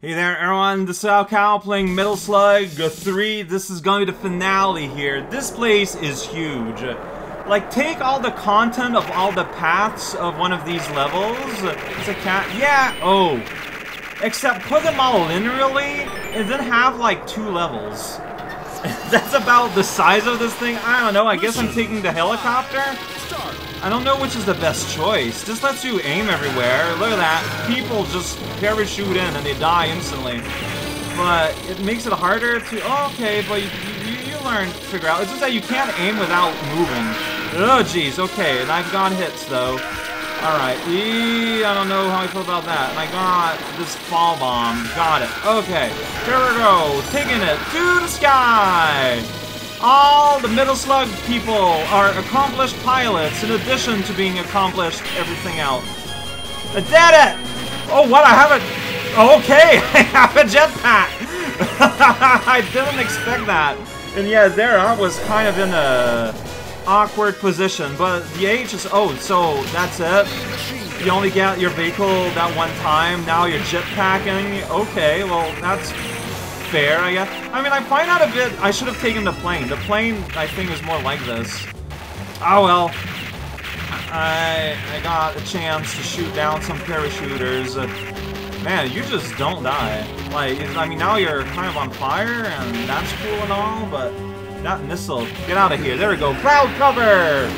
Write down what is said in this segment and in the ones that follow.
Hey there everyone, this is raocow playing Metal Slug 3. This is going to be the finale here. This place is huge. Like, take all the content of all the paths of one of these levels. It's a cat. Yeah, oh. Except put them all linearly and then have like two levels. That's about the size of this thing. I don't know, I guess I'm taking the helicopter. I don't know which is the best choice. This lets you aim everywhere. Look at that. People just parachute in and they die instantly. But it makes it harder to... Oh, okay, but you, you, you learn to figure out. It's just that you can't aim without moving. Oh, jeez. Okay, and I've got hits, though. Alright. I don't know how I feel about that. And I got this fall bomb. Got it. Okay. Here we go. Taking it to the sky. All the Metal Slug people are accomplished pilots in addition to being accomplished everything else. I did it! Oh, what? I have a... Okay, I have a jetpack! I didn't expect that. And yeah, there I was kind of in a awkward position, but the age is... Oh, so that's it? You only get your vehicle that one time, now you're jetpacking? Okay, well, that's fair, I guess. I mean, I find out a bit... I should have taken the plane. The plane, I think, is more like this. Oh, well. I, I got a chance to shoot down some parachuters. Man, you just don't die. Like, I mean, now you're kind of on fire, and that's cool and all, but... That missile. Get out of here. There we go. Cloud cover!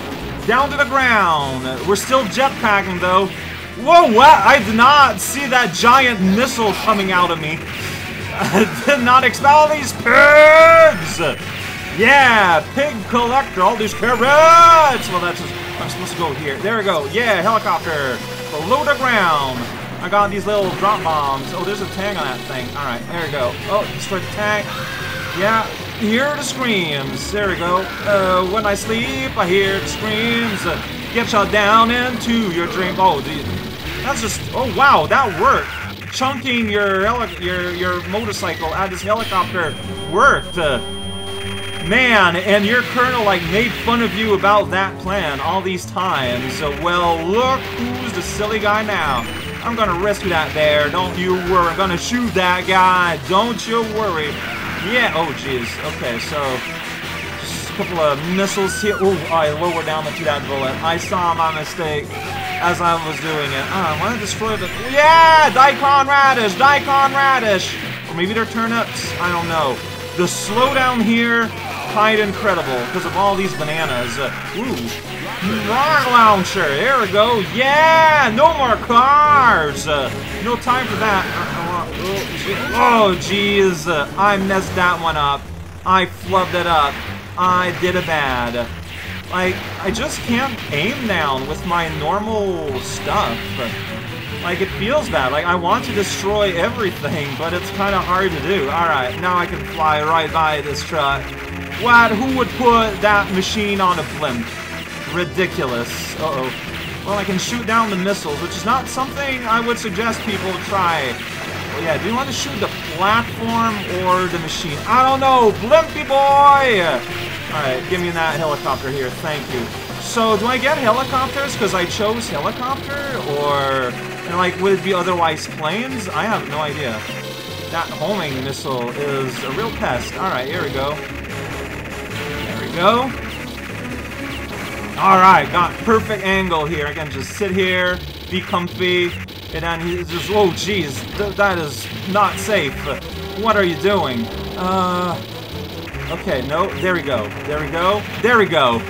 Down to the ground. We're still jetpacking, though. Whoa, what? I did not see that giant missile coming out of me. Did not expel these pigs! Yeah, pig collector, all these carrots! Well, that's just, I'm supposed to go here. There we go. Yeah, helicopter. Below the ground. I got these little drop bombs. Oh, there's a tank on that thing. Alright, there we go. Oh, destroy the tank. Yeah, hear the screams. There we go. Uh, when I sleep, I hear the screams. Get shot down into your dream. Oh, dude. That's just, oh wow, that worked chunking your your your motorcycle at this helicopter worked. Uh, man, and your colonel like made fun of you about that plan all these times. So, well, look who's the silly guy now. I'm gonna rescue that bear. Don't you worry. I'm gonna shoot that guy. Don't you worry. Yeah. Oh, jeez. Okay, so just a couple of missiles here. Oh, I lowered down into that bullet. I saw my mistake as I was doing it. Uh, I want to destroy the... Yeah! Daikon Radish! Daikon Radish! Or maybe they're turnips? I don't know. The slowdown here, quite incredible, because of all these bananas. Uh, ooh. Rock launcher! There we go! Yeah! No more cars! Uh, no time for that. oh, jeez. Uh, I messed that one up. I flubbed it up. I did it bad. Like, I just can't aim down with my normal stuff. Like, it feels bad. Like, I want to destroy everything, but it's kind of hard to do. Alright, now I can fly right by this truck. What? Who would put that machine on a blimp? Ridiculous. Uh-oh. Well, I can shoot down the missiles, which is not something I would suggest people try. Well, yeah, do you want to shoot the platform or the machine? I don't know! Blimpy boy! Alright, give me that helicopter here, thank you. So, do I get helicopters because I chose helicopter? Or, and like, would it be otherwise planes? I have no idea. That homing missile is a real pest. Alright, here we go. There we go. Alright, got perfect angle here. I can just sit here, be comfy, and then he's just, oh jeez, th that is not safe. What are you doing? Uh, Okay, no, there we go. There we go. There we go.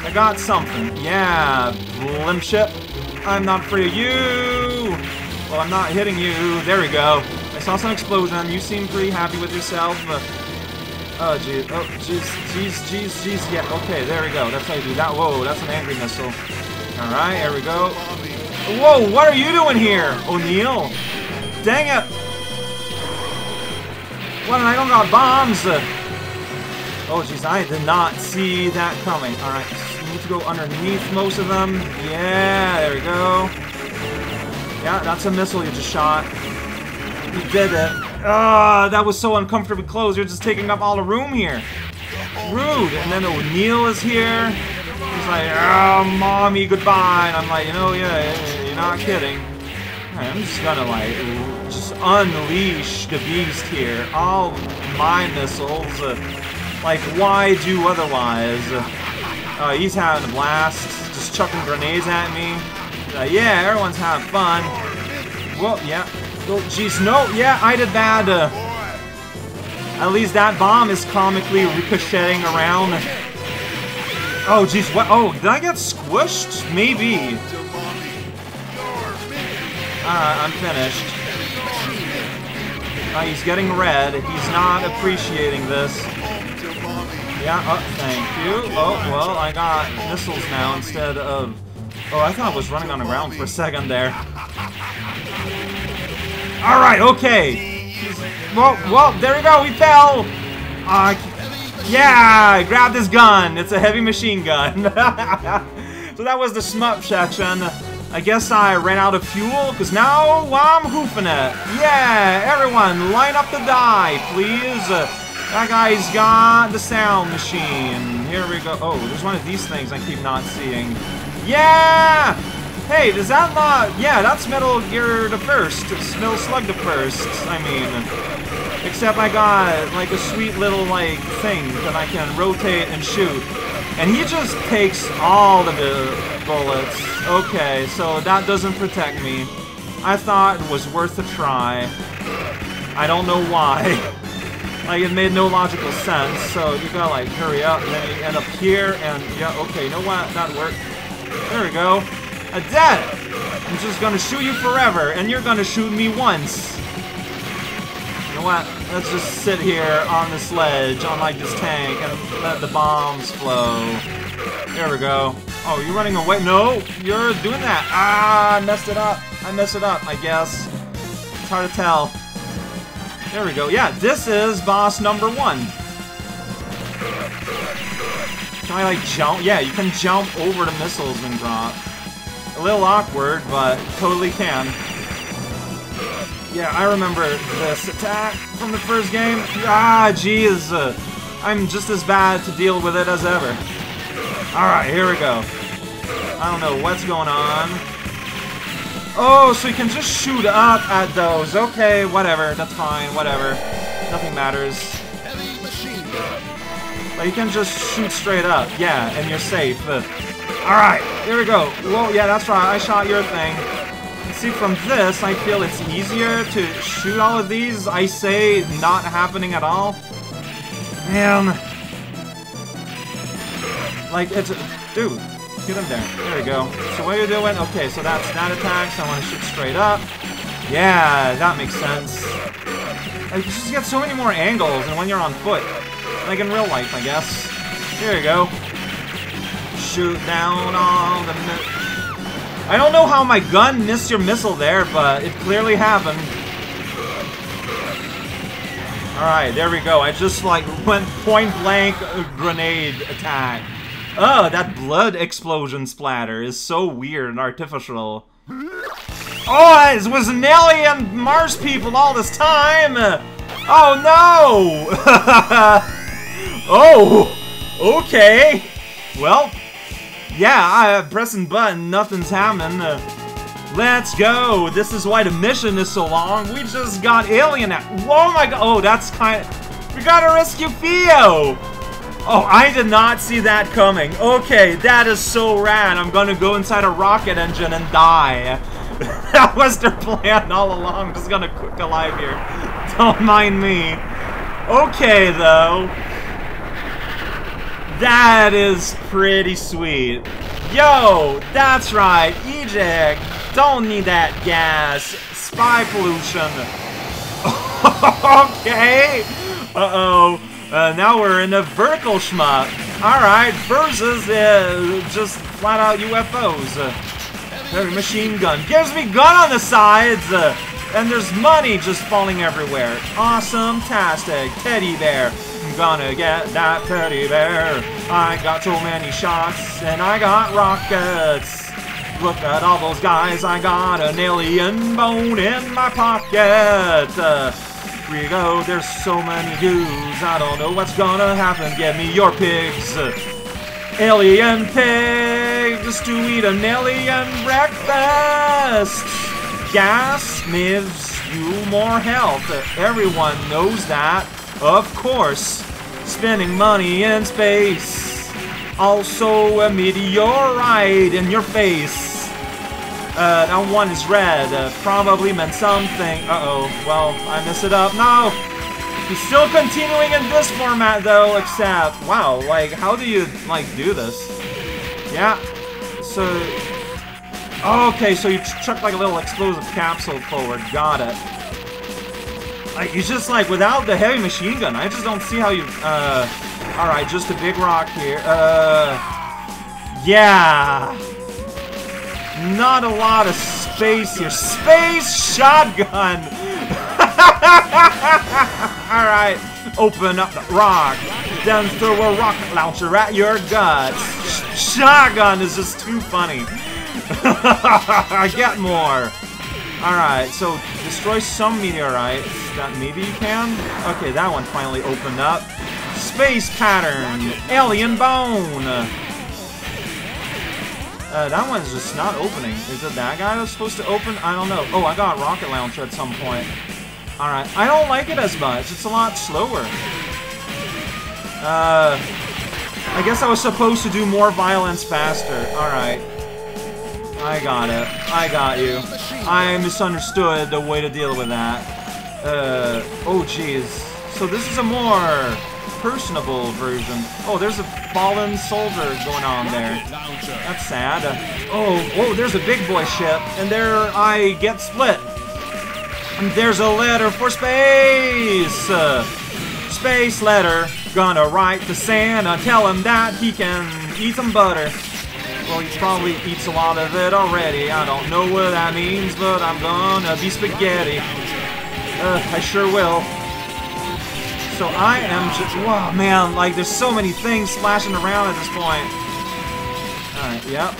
I got something. Yeah, blimp ship. I'm not afraid of you. Well, I'm not hitting you. There we go. I saw some explosion. You seem pretty happy with yourself. But... Oh, jeez. Oh, jeez. Jeez, jeez, jeez. Yeah, okay, there we go. That's how you do that. Whoa, that's an angry missile. Alright, here we go. Whoa, what are you doing here, O'Neil? Dang it! What, well, I don't got bombs. Oh, jeez, I did not see that coming. Alright, you need to go underneath most of them. Yeah, there we go. Yeah, that's a missile you just shot. You did it. Ah, that was so uncomfortably close. You're just taking up all the room here. Rude. And then O'Neil is here. He's like, oh, mommy, goodbye. And I'm like, you know, yeah, you're not kidding. Right, I'm just gonna, like, just unleash the beast here. All my missiles. Uh, like, why do otherwise? Uh, he's having a blast, just chucking grenades at me. Uh, yeah, everyone's having fun. Well, yeah. Oh, jeez, no, yeah, I did bad. Uh, at least that bomb is comically ricocheting around. Oh, jeez, what? Oh, did I get squished? Maybe. Alright, I'm finished. Uh, he's getting red. He's not appreciating this. Yeah, oh, thank you. Oh, well, I got missiles now instead of... Oh, I thought I was running on the ground for a second there. Alright, okay. Well, well, there we go, we fell! Uh, yeah, grab this gun. It's a heavy machine gun. so that was the shmup section. I guess I ran out of fuel, because now I'm hoofing it. Yeah, everyone, line up to die, please. That guy's got the sound machine. Here we go. Oh, there's one of these things I keep not seeing. Yeah! Hey, does that not... Yeah, that's Metal Gear the First. It's Metal Slug the First, I mean. Except I got, like, a sweet little, like, thing that I can rotate and shoot. And he just takes all of the bullets. Okay, so that doesn't protect me. I thought it was worth a try. I don't know why. like, it made no logical sense, so you gotta, like, hurry up, and then you end up here, and, yeah, okay, you know what? That worked. There we go. A dead! I'm just gonna shoot you forever, and you're gonna shoot me once. You know what? Let's just sit here on the sledge, on like this tank, and let the bombs flow. There we go. Oh, you're running away? No, you're doing that. Ah, I messed it up. I messed it up, I guess. It's hard to tell. There we go. Yeah, this is boss number one. Can I, like, jump? Yeah, you can jump over the missiles and drop. A little awkward, but totally can. Yeah, I remember this attack from the first game. Ah, jeez. Uh, I'm just as bad to deal with it as ever. Alright, here we go. I don't know what's going on. Oh, so you can just shoot up at those. Okay, whatever. That's fine. Whatever. Nothing matters. But you can just shoot straight up. Yeah, and you're safe. Alright, here we go. Whoa, yeah, that's right. I shot your thing see, from this, I feel it's easier to shoot all of these. I say not happening at all. Man. Like, it's... Dude, get him there. There we go. So what are you doing? Okay, so that's that attack, so I want to shoot straight up. Yeah, that makes sense. Like, you just get so many more angles than when you're on foot. Like in real life, I guess. Here you go. Shoot down all the... I don't know how my gun missed your missile there, but it clearly happened. Alright, there we go. I just, like, went point-blank grenade attack. Oh, that blood explosion splatter is so weird and artificial. Oh, it was an alien Mars people all this time! Oh, no! oh, okay. Well, yeah, I am pressing button, nothing's happening. Uh, let's go. This is why the mission is so long. We just got alien at- Oh my god. Oh, that's kind of... We gotta rescue Fio. Oh, I did not see that coming. Okay, that is so rad. I'm gonna go inside a rocket engine and die. that was their plan all along. I'm just gonna cook alive here. Don't mind me. Okay, though. That is pretty sweet. Yo, that's right, eject. Don't need that gas. Spy pollution. okay. Uh-oh. Uh, now we're in a vertical shmup. Alright, versus uh, just flat out UFOs. Uh, machine gun. Gives me gun on the sides. Uh, and there's money just falling everywhere. Awesome-tastic. Teddy bear I'm gonna get that teddy bear. I got so many shots and I got rockets. Look at all those guys, I got an alien bone in my pocket. Uh, here we go, there's so many dudes, I don't know what's gonna happen. Get me your pigs. Alien pigs to eat an alien breakfast. Gas, gives you more health. Everyone knows that. Of course. Spending money in space. Also a meteorite in your face. Uh, that one is red. Uh, probably meant something. Uh-oh. Well, I messed it up. No! He's still continuing in this format, though, except... Wow, like, how do you, like, do this? Yeah. So... Okay, so you chuck, like, a little explosive capsule forward. Got it. Like, you just, like, without the heavy machine gun, I just don't see how you... Uh... Alright, just a big rock here. Uh... Yeah! Not a lot of space here. Space shotgun! Alright, open up the rock. Then throw a rocket launcher at your guts. Sh shotgun is just too funny. I get more. Alright, so destroy some meteorites. That maybe you can? Okay, that one finally opened up. Space pattern. Alien bone. Uh, that one's just not opening. Is it that guy that's supposed to open? I don't know. Oh, I got rocket launcher at some point. Alright, I don't like it as much. It's a lot slower. Uh, I guess I was supposed to do more violence faster. Alright. I got it. I got you. I misunderstood the way to deal with that. Uh, oh jeez. So this is a more personable version. Oh, there's a fallen soldier going on there. That's sad. Oh, oh, there's a big boy ship, and there I get split. And there's a letter for space! Uh, space letter. Gonna write to Santa, tell him that he can eat some butter. Well, he probably eats a lot of it already. I don't know what that means, but I'm gonna be spaghetti. Uh, I sure will. So I am just... Wow, man, like, there's so many things splashing around at this point. Alright, yep.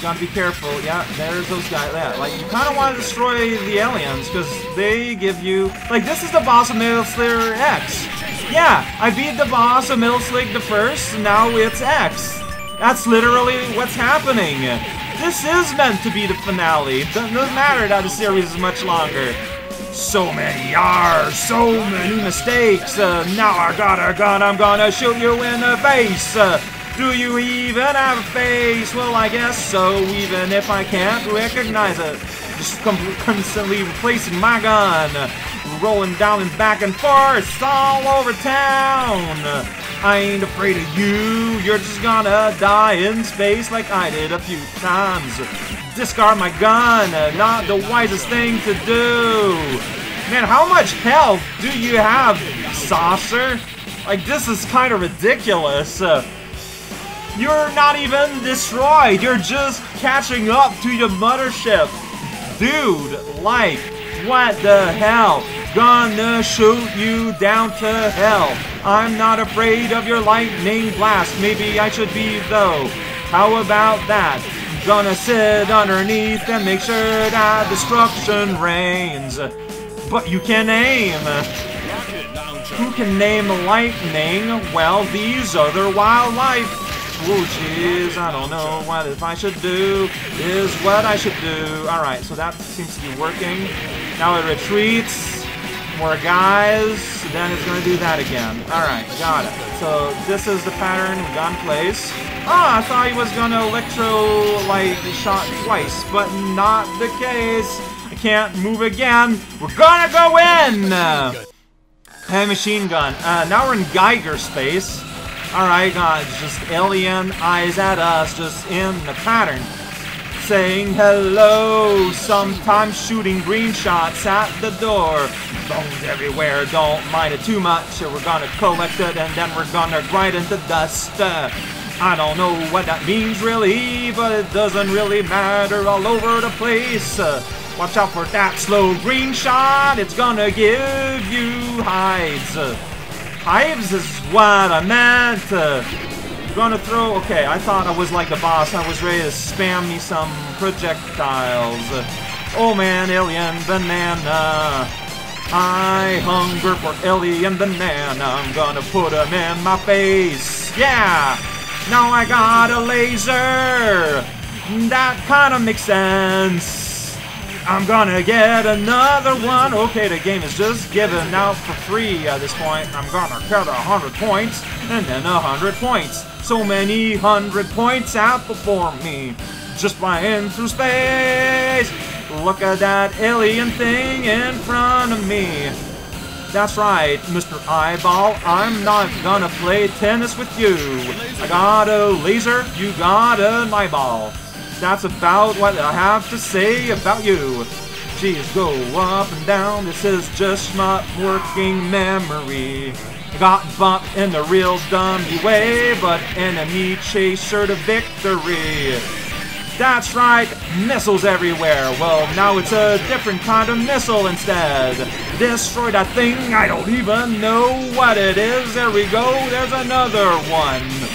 Gotta be careful. Yeah, there's those guys. Yeah, like, you kind of want to destroy the aliens, because they give you... Like, this is the boss of Metal Slug X. Yeah, I beat the boss of Metal Slug the first, now it's X. That's literally what's happening. This is meant to be the finale. Doesn't matter that the series is much longer. So many R's, so many mistakes. Uh, now I got a gun, I'm gonna shoot you in the face. Uh, do you even have a face? Well, I guess so, even if I can't recognize it. Just constantly replacing my gun. Rolling down and back and forth all over town. I ain't afraid of you. You're just gonna die in space like I did a few times. Discard my gun. Not the wisest thing to do. Man, how much health do you have, Saucer? Like, this is kind of ridiculous. You're not even destroyed. You're just catching up to your mothership. Dude, like, what the hell? Gonna shoot you down to hell. I'm not afraid of your lightning blast. Maybe I should be, though. How about that? Gonna sit underneath and make sure that destruction reigns. But you can aim. Who can name lightning? Well, these other wildlife. Oh jeez, I don't know what if I should do is what I should do. Alright, so that seems to be working. Now it retreats. More guys. Then it's to do that again. Alright, got it. So this is the pattern in place. Ah, I thought he was to electro, like, shot twice, but not the case. I can't move again. We're gonna go in! Hey, machine gun. Uh, now we're in Giger space. Alright, guys, just alien eyes at us, just in the pattern. Saying hello, sometimes shooting green shots at the door. Bones everywhere, don't mind it too much. We're gonna collect it and then we're gonna grind into dust. Uh, I don't know what that means really, but it doesn't really matter all over the place. Uh, watch out for that slow green shot, it's gonna give you hides. Uh, Hives is what I meant. Gonna throw... Okay, I thought I was like the boss. I was ready to spam me some projectiles. Oh man, alien banana. I hunger for alien banana. I'm gonna put them in my face. Yeah! Now I got a laser! That kinda makes sense. I'm gonna get another one. Okay, the game is just given out for free at this point. I'm gonna get a hundred points, and then a hundred points. So many hundred points out before me. Just flying through space. Look at that alien thing in front of me. That's right, Mr. Eyeball, I'm not gonna play tennis with you. I got a laser, you got an eyeball. That's about what I have to say about you. Jeez, go up and down, this is just not working memory. I got bumped in the real dummy way, but enemy chaser to victory. That's right, missiles everywhere. Well, now it's a different kind of missile instead. Destroy that thing, I don't even know what it is. There we go, there's another one.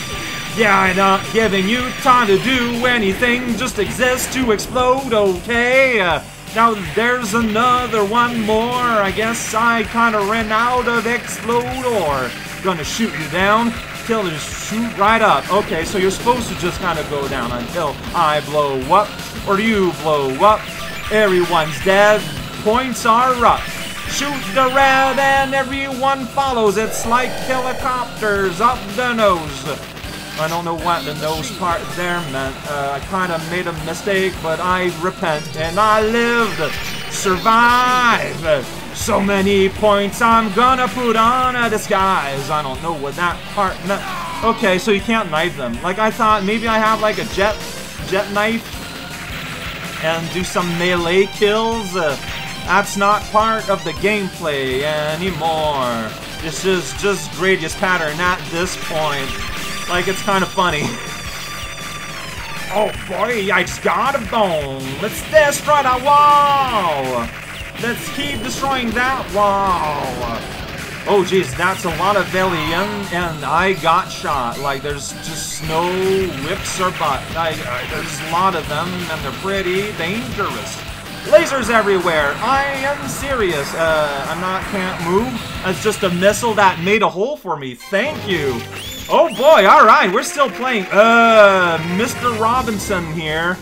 Yeah, I'm not giving you time to do anything, just exist to explode, okay? Uh, now there's another one more, I guess I kinda ran out of Explodor. Gonna shoot you down, till you shoot right up. Okay, so you're supposed to just kinda go down until I blow up, or you blow up. Everyone's dead, points are up. Shoot the red and everyone follows, it's like helicopters up the nose. I don't know what the nose part there meant. Uh, I kind of made a mistake, but I repent and I lived. Survive. So many points I'm gonna put on a disguise. I don't know what that part meant. Okay, so you can't knife them. Like I thought maybe I have like a jet jet knife and do some melee kills. Uh, that's not part of the gameplay anymore. This is just Gradius pattern at this point. Like, it's kind of funny. oh boy, I just got a bone. Let's destroy that wall. Let's keep destroying that wall. Oh jeez, that's a lot of Valium, and I got shot. Like, there's just no whips or butt. I, there's a lot of them, and they're pretty dangerous. Lasers everywhere. I am serious. Uh, I'm not, can't move. That's just a missile that made a hole for me. Thank you. Oh boy, alright, we're still playing. Uh, Mr. Robinson here.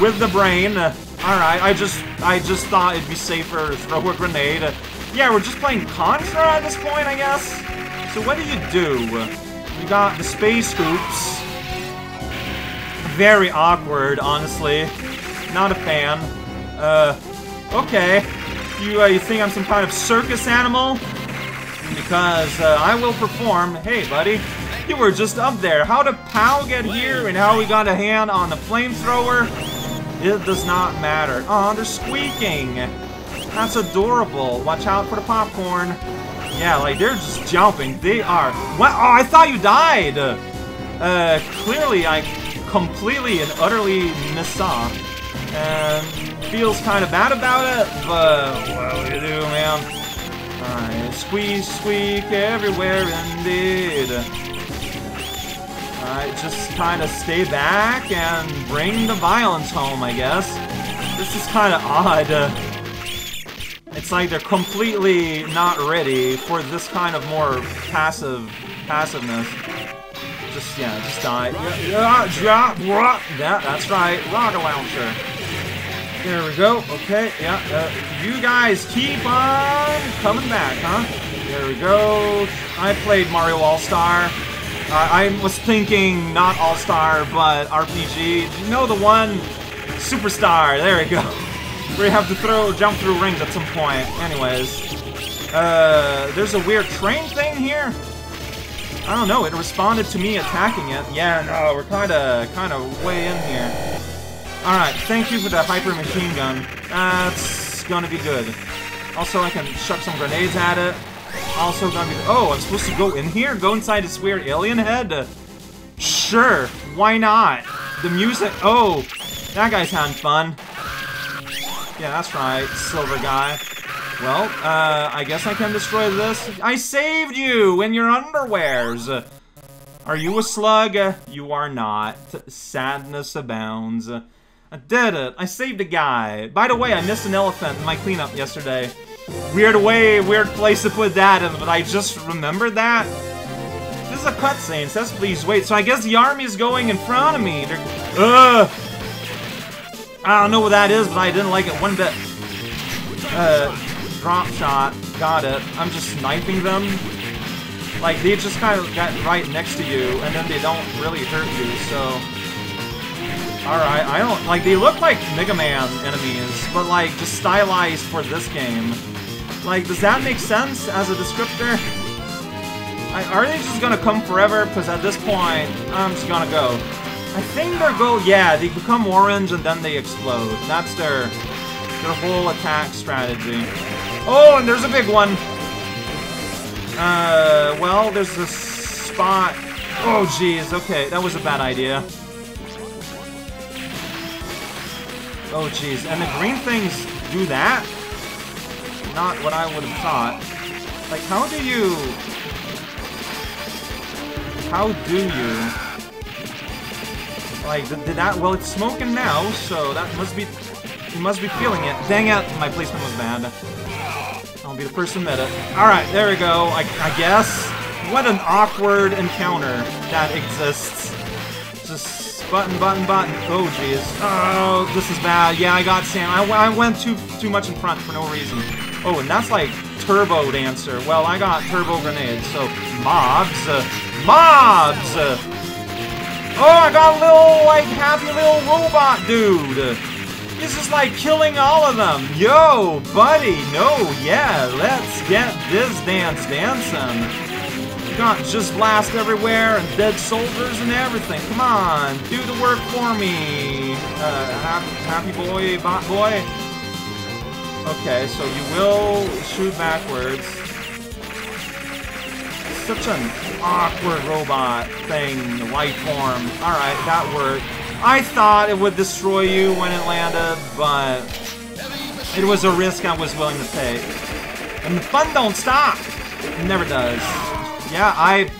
With the brain. Uh, alright, I just, I just thought it'd be safer to throw a grenade. Uh, yeah, we're just playing Contra at this point, I guess. So what do you do? You got the space hoops. Very awkward, honestly. Not a fan. Uh, okay. You, uh, you think I'm some kind of circus animal? Because uh, I will perform. Hey, buddy. You were just up there. How did Pal get here and how we got a hand on the flamethrower? It does not matter. Oh, they're squeaking. That's adorable. Watch out for the popcorn. Yeah, like, they're just jumping. They are... What? Oh, I thought you died! Uh, clearly I completely and utterly missed. And feels kind of bad about it, but what do you do, man? Alright, squeeze, squeak everywhere indeed. Alright, just kind of stay back and bring the violence home, I guess. This is kind of odd. It's like they're completely not ready for this kind of more passive passiveness. Just, yeah, just die. Yeah, yeah, yeah, yeah that's right. Rocket launcher. There we go. Okay, yeah. Uh, you guys keep on coming back, huh? There we go. I played Mario All-Star. Uh, I was thinking not All-Star, but RPG. You know the one? Superstar. There we go. Where you have to throw, jump through rings at some point. Anyways. Uh, there's a weird train thing here? I don't know, it responded to me attacking it. Yeah, no, we're kinda, kinda way in here. Alright, thank you for the hyper machine gun. That's gonna be good. Also, I can chuck some grenades at it. Also gonna be... Oh, I'm supposed to go in here? Go inside this weird alien head? Sure, why not? The music... Oh, that guy's having fun. Yeah, that's right, silver guy. Well, uh, I guess I can destroy this. I saved you in your underwears! Are you a slug? You are not. Sadness abounds. I did it! I saved a guy! By the way, I missed an elephant in my cleanup yesterday. Weird way, weird place to put that in, but I just remembered that. This is a cutscene, says please wait, so I guess the army is going in front of me. They're, Ugh! I don't know what that is, but I didn't like it one bit. Uh, drop shot. Got it. I'm just sniping them. Like, they just kind of get right next to you, and then they don't really hurt you, so... Alright, I don't... Like, they look like Mega Man enemies, but, like, just stylized for this game. Like, does that make sense as a descriptor? I, are they just gonna come forever? Because at this point, I'm just gonna go. I think they're go... Yeah, they become orange and then they explode. That's their, their whole attack strategy. Oh, and there's a big one! Uh, well, there's a spot... Oh, jeez, okay, that was a bad idea. Oh, jeez, and the green things do that? Not what I would have thought. Like, how do you... How do you... Like, did, that... Well, it's smoking now, so that must be... You must be feeling it. Dang it, my placement was bad. I'll be the first to admit it. Alright, there we go, I, I guess. What an awkward encounter that exists. Just button, button, button. Oh, jeez. Oh, this is bad. Yeah, I got Sam. I, I went too too much in front for no reason. Oh, and that's like Turbo Dancer. Well, I got Turbo Grenade, so mobs. Uh, mobs! Uh, oh, I got a little, like, happy little robot dude. This is like killing all of them. Yo, buddy, no, yeah, let's get this dance dancing. Got just blast everywhere and dead soldiers and everything. Come on, do the work for me. Uh, happy, happy boy, bot boy. Okay, so you will shoot backwards. Such an awkward robot thing, light form. Alright, that worked. I thought it would destroy you when it landed, but it was a risk I was willing to take. And the fun don't stop! It never does. Yeah, I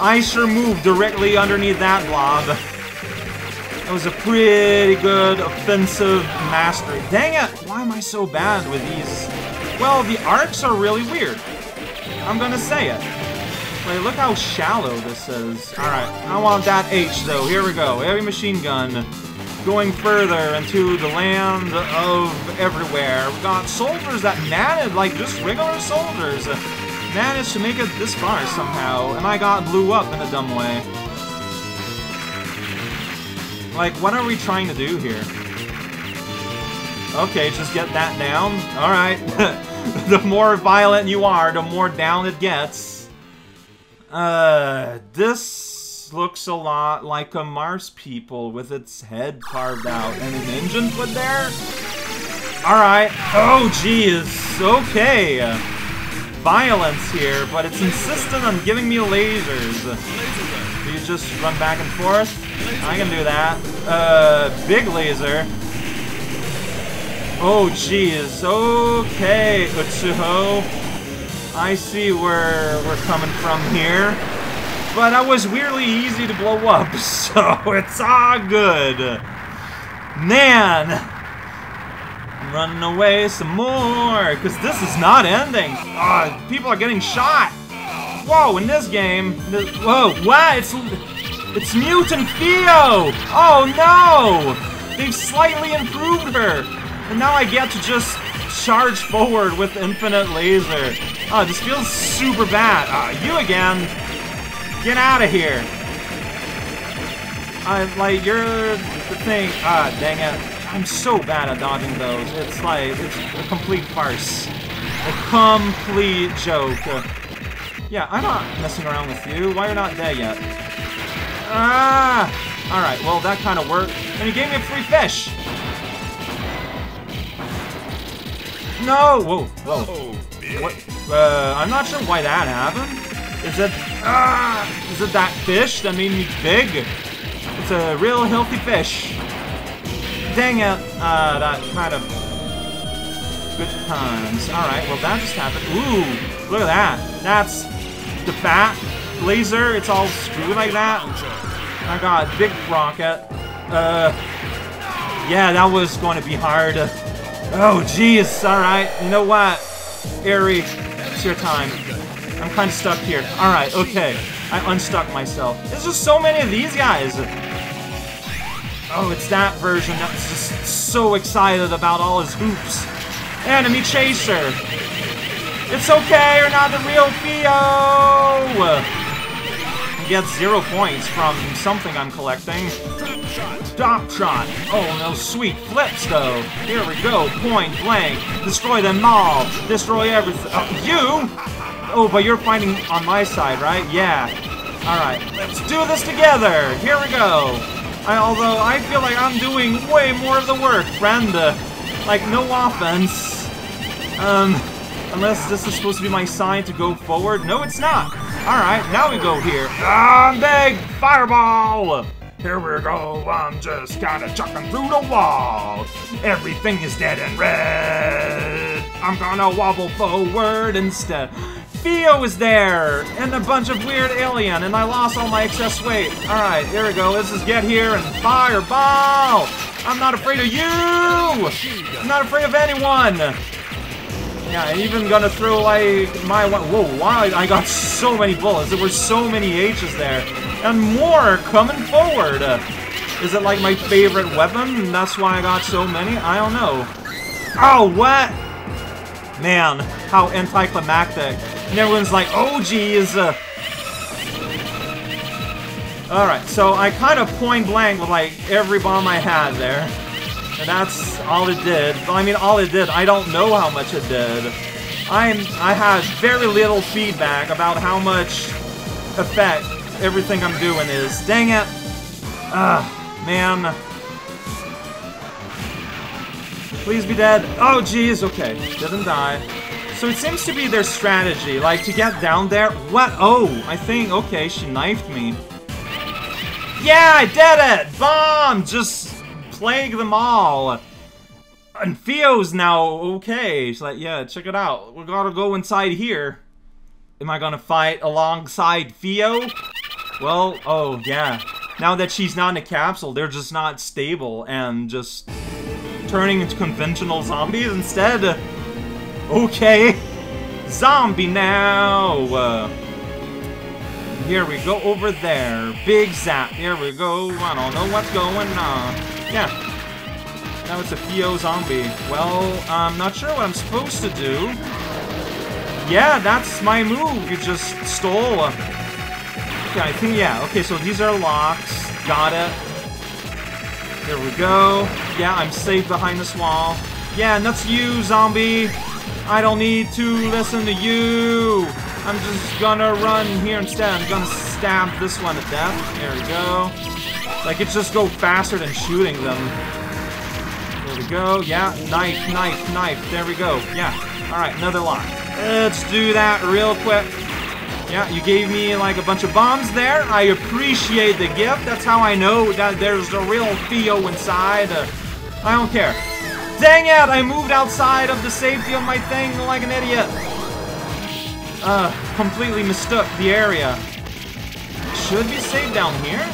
I sure moved directly underneath that blob. That was a pretty good offensive mastery. Dang it! Why am I so bad with these? Well, the arcs are really weird. I'm gonna say it. Wait, look how shallow this is. Alright, I want that H, though. Here we go. Heavy machine gun. Going further into the land of everywhere. We got soldiers that managed, like just regular soldiers, managed to make it this far somehow, and I got blew up in a dumb way. Like, what are we trying to do here? Okay, just get that down. Alright. the more violent you are, the more down it gets. Uh, this looks a lot like a Mars people with its head carved out and an engine put there. Alright. Oh, geez. Okay. Violence here, but it's insistent on giving me lasers. Just run back and forth? I can do that. Uh, big laser. Oh, jeez. Okay, Utsuho. I see where we're coming from here. But that was weirdly easy to blow up, so it's all good. Man! I'm running away some more, because this is not ending. Oh, people are getting shot. Whoa, in this game. This, whoa, what? It's, it's Mutant Fio! Oh no! They've slightly improved her. And now I get to just charge forward with infinite laser. Oh, this feels super bad. Uh, you again. Get out of here. I like you're the thing. Ah, dang it. I'm so bad at dodging those. It's like it's a complete farce. A complete joke. Yeah, I'm not messing around with you. Why are you not dead yet? Ah! Alright, well that kind of worked. And you gave me a free fish! No! Whoa, whoa. Oh, what? Uh, I'm not sure why that happened. Is it, ah, is it that fish that made me big? It's a real healthy fish. Dang it, uh, that kind of good times. Alright, well that just happened. Ooh, look at that. That's the bat laser. It's all screwed like that. I got big rocket. Uh, yeah, that was going to be hard. Oh, jeez. All right. You know what? Eri, it's your time. I'm kind of stuck here. All right. Okay. I unstuck myself. There's just so many of these guys. Oh, it's that version that's just so excited about all his hoops. Enemy chaser! It's okay, you're not the real Fio! He gets zero points from something I'm collecting. Drop shot! Oh no, sweet flips though! Here we go, point blank! Destroy them all! Destroy everything! Uh, you? Oh, but you're fighting on my side, right? Yeah. Alright, let's do this together! Here we go! I, although I feel like I'm doing way more of the work, friend. Uh, like, no offense. Um, unless this is supposed to be my sign to go forward. No, it's not. Alright, now we go here. Ah, big fireball! Here we go, I'm just kinda chucking through the wall. Everything is dead and red. I'm gonna wobble forward instead. Fio is there, and a bunch of weird alien, and I lost all my excess weight. Alright, here we go. Let's just get here and fireball! I'm not afraid of you! I'm not afraid of anyone! Yeah, I'm even gonna throw, like, my one- Whoa, wow, I got so many bullets. There were so many H's there. And more coming forward! Is it, like, my favorite weapon? That's why I got so many? I don't know. Oh, what? Man, how anticlimactic. And everyone's like, oh geez. Alright, so I kind of point blank with like every bomb I had there. And that's all it did. I mean, all it did, I don't know how much it did. I'm, I had very little feedback about how much effect everything I'm doing is. Dang it! Ah, man. Please be dead. Oh, jeez, okay. Didn't die. So it seems to be their strategy, like, to get down there. What? Oh, I think, okay, she knifed me. Yeah, I did it! Bomb! Just plague them all. And Fio's now okay. She's like, yeah, check it out. We gotta go inside here. Am I gonna fight alongside Fio? Well, oh, yeah. Now that she's not in a capsule, they're just not stable and just turning into conventional zombies instead. Okay. Zombie now. Uh, here we go over there. Big zap. Here we go. I don't know what's going on. Yeah. Now it's a Fio zombie. Well, I'm not sure what I'm supposed to do. Yeah, that's my move. You just stole. Okay, I think, yeah. Okay, so these are locks. Got it. There we go. Yeah, I'm safe behind this wall. Yeah, and that's you, zombie. I don't need to listen to you. I'm just gonna run here instead. I'm gonna stab this one to death. There we go. Like, it just go faster than shooting them. There we go. Yeah, knife, knife, knife. There we go. Yeah. Alright, another lock. Let's do that real quick. Yeah, you gave me like a bunch of bombs there. I appreciate the gift. That's how I know that there's a real Fio inside. Uh, I don't care. Dang it! I moved outside of the safety of my thing like an idiot. Uh, completely mistook the area. Should be safe down here?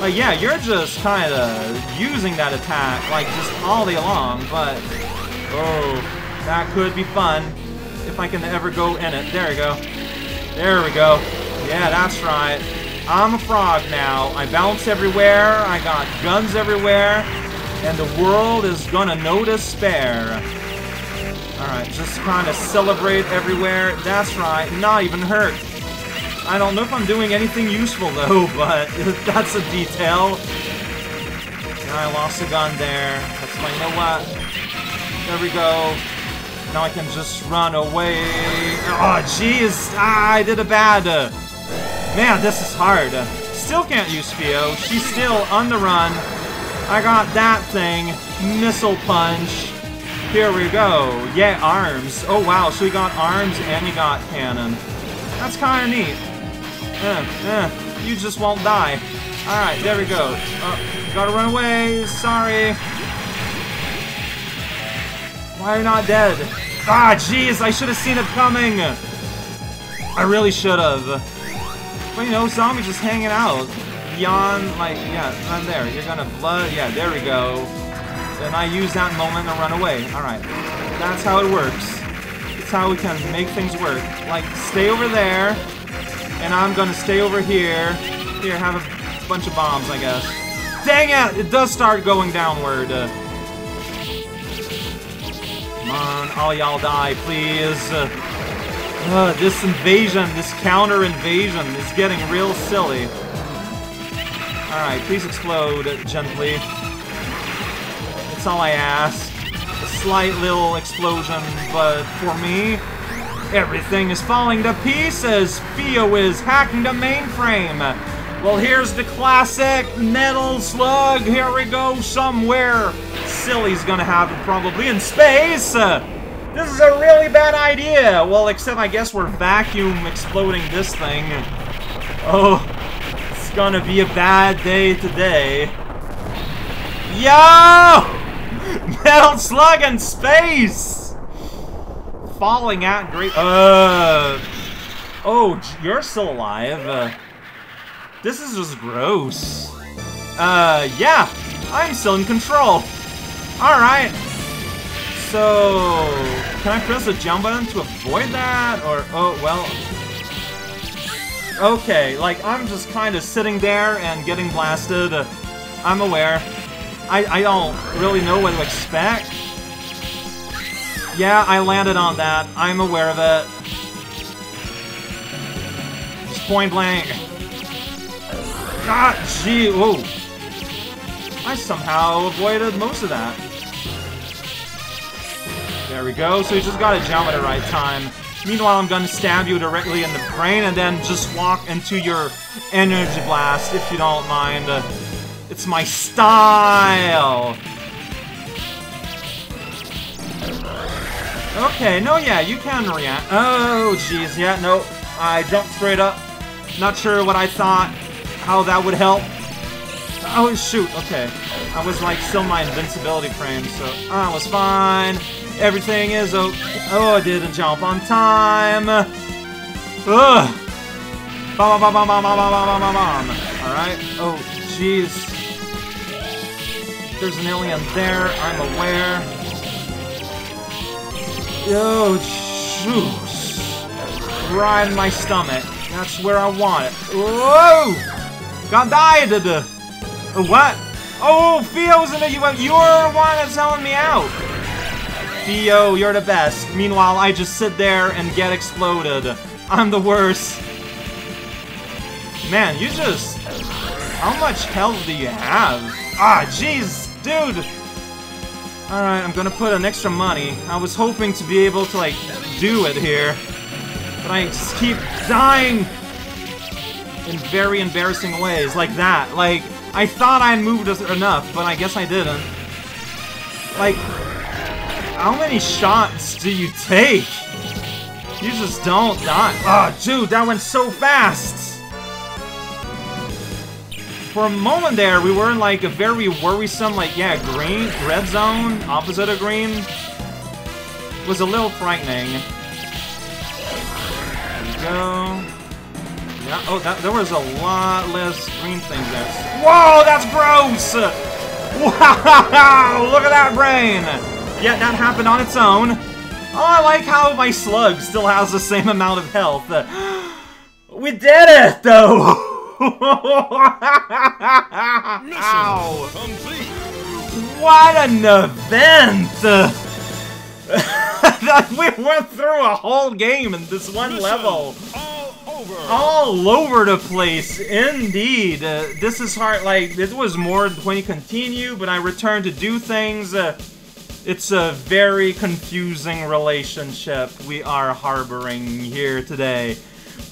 Like, yeah, you're just kind of using that attack, like, just all day long, but... Oh, that could be fun. If I can ever go in it. There we go. There we go. Yeah, that's right. I'm a frog now. I bounce everywhere. I got guns everywhere. And the world is gonna no despair. Alright, just kind of celebrate everywhere. That's right, not even hurt. I don't know if I'm doing anything useful though, but that's a detail. I lost a gun there. That's fine. You know what? There we go. Now I can just run away. Oh, jeez. Ah, I did a bad. Uh, man, this is hard. Still can't use Fio. She's still on the run. I got that thing. Missile punch. Here we go. Yeah, arms. Oh, wow. So you got arms and you got cannon. That's kind of neat. Eh, eh. You just won't die. Alright, there we go. Uh, gotta run away. Sorry. Why are you not dead? Ah, jeez, I should have seen it coming. I really should have. But you know, zombie just hanging out. Beyond, like, yeah, I'm there. You're gonna blood. Yeah, there we go. Then I use that moment to run away. Alright. That's how it works. That's how we can make things work. Like, stay over there. And I'm gonna stay over here. Here, have a bunch of bombs, I guess. Dang it! It does start going downward. Come on, all y'all die, please. Uh, this invasion, this counter invasion is getting real silly. Alright, please explode gently. That's all I ask. A slight little explosion, but for me, everything is falling to pieces. Fio is hacking the mainframe. Well, here's the classic Metal Slug. Here we go somewhere. Silly's gonna have it probably in space. This is a really bad idea. Well, except I guess we're vacuum exploding this thing. Oh, it's gonna be a bad day today. Yo! Metal Slug in space! Falling out great. Uh. Oh, you're still alive. Uh, this is just gross. Uh, yeah. I'm still in control. Alright. So, can I press the jump button to avoid that? Or, oh, well, Okay, like, I'm just kind of sitting there and getting blasted. I'm aware. I, I don't really know what to expect. Yeah, I landed on that. I'm aware of it. Just point blank. God, gee, oh. I somehow avoided most of that. There we go, so you just gotta jump at the right time. Meanwhile, I'm gonna stab you directly in the brain and then just walk into your energy blast, if you don't mind. Uh, it's my style! Okay, no, yeah, you can react. Oh, jeez, yeah, no, I jumped straight up. Not sure what I thought, how that would help. Oh, shoot, okay. I was, like, still my invincibility frame, so I was fine. Everything is okay. Oh, I didn't jump on time. Ugh. Bomb, bomb, bomb, bomb, bomb, bomb, bomb, bomb. Alright. Oh, jeez. There's an alien there. I'm aware. Oh, juice. Right in my stomach. That's where I want it. Whoa! Got died. What? Oh, Fio's in it. You, you're the one that's helping me out. Fio, you're the best. Meanwhile, I just sit there and get exploded. I'm the worst. Man, you just... How much health do you have? Ah, jeez, dude! Alright, I'm gonna put an extra money. I was hoping to be able to, like, do it here. But I just keep dying! In very embarrassing ways, like that. Like, I thought I moved enough, but I guess I didn't. Like, how many shots do you take? You just don't die. Oh, dude, that went so fast! For a moment there, we were in like a very worrisome, like, yeah, green, red zone, opposite of green. It was a little frightening. There we go. Yeah, oh, that, there was a lot less green things there. Whoa, that's gross! Wow, look at that brain! Yeah, that happened on its own. Oh, I like how my slug still has the same amount of health. we did it, though! Ow! What an event! we went through a whole game in this one level. All over. All over the place, indeed. Uh, this is hard, like, it was more when you continue, but I returned to do things. Uh, it's a very confusing relationship we are harboring here today.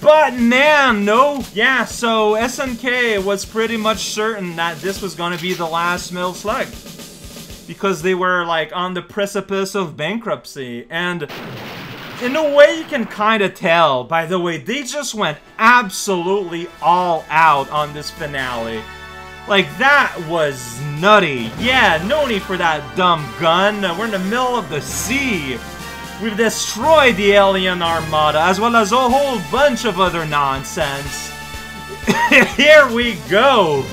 But man, no, yeah, so SNK was pretty much certain that this was gonna be the last Metal Slug. Because they were like on the precipice of bankruptcy. And in a way you can kind of tell, by the way, they just went absolutely all out on this finale. Like, that was nutty. Yeah, no need for that dumb gun. We're in the middle of the sea. We've destroyed the alien armada, as well as a whole bunch of other nonsense. Here we go!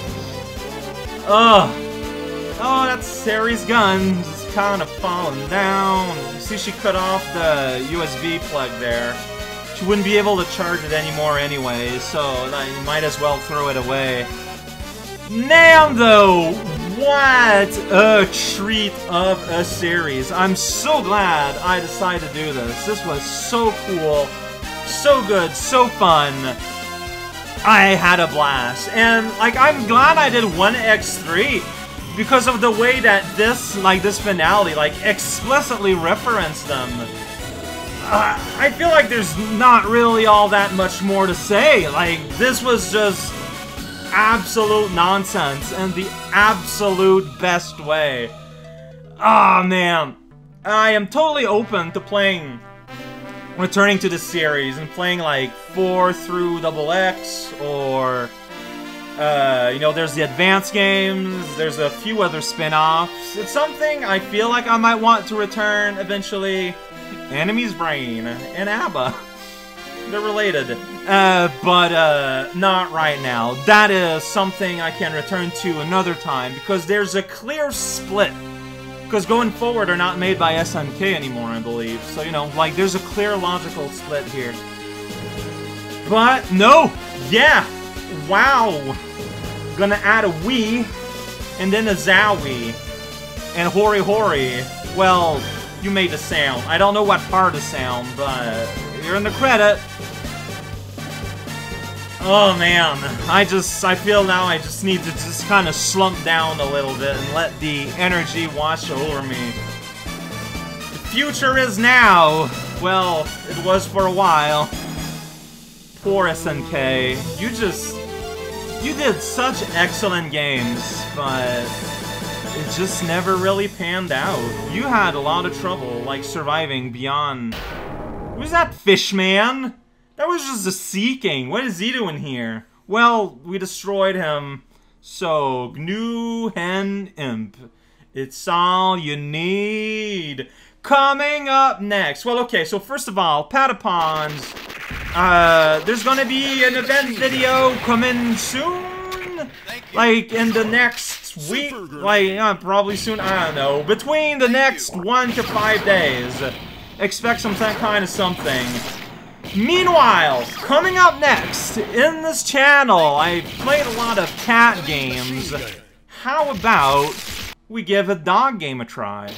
Ugh. Oh, that's Sari's gun. Just kind of falling down. You see she cut off the USB plug there. She wouldn't be able to charge it anymore anyway, so you might as well throw it away. Man, though, what a treat of a series. I'm so glad I decided to do this. This was so cool, so good, so fun. I had a blast. And, like, I'm glad I did 1x3 because of the way that this, like, this finale, like, explicitly referenced them. Uh, I feel like there's not really all that much more to say. Like, this was just absolute nonsense in the absolute best way. Ah, oh, man. I am totally open to playing, returning to the series and playing like 4 through double X or, uh, you know, there's the advanced games, there's a few other spin-offs. It's something I feel like I might want to return eventually. Enemy's Brain and ABBA. They're related. Uh, but, uh, not right now. That is something I can return to another time, because there's a clear split. Because going forward, they're not made by SNK anymore, I believe. So, you know, like, there's a clear logical split here. But, no! Yeah! Wow! Gonna add a Wii, and then a Zowie, and Hori Hori. Well, you made the sound. I don't know what part of sound, but you're in the credit. Oh man, I just, I feel now I just need to just kind of slump down a little bit and let the energy wash over me. The future is now! Well, it was for a while. Poor SNK. You just, you did such excellent games, but it just never really panned out. You had a lot of trouble, like, surviving beyond... Who's that fish man? That was just a seeking. What is he doing here? Well, we destroyed him. So, GNU Hen Imp. It's all you need. Coming up next. Well, okay, so first of all, Patapons. Uh, there's gonna be an event video coming soon? Like, in the next week? Like, uh, probably soon? I don't know. Between the next one to five days. Expect some kind of something. Meanwhile, coming up next in this channel, I played a lot of cat games. How about we give a dog game a try?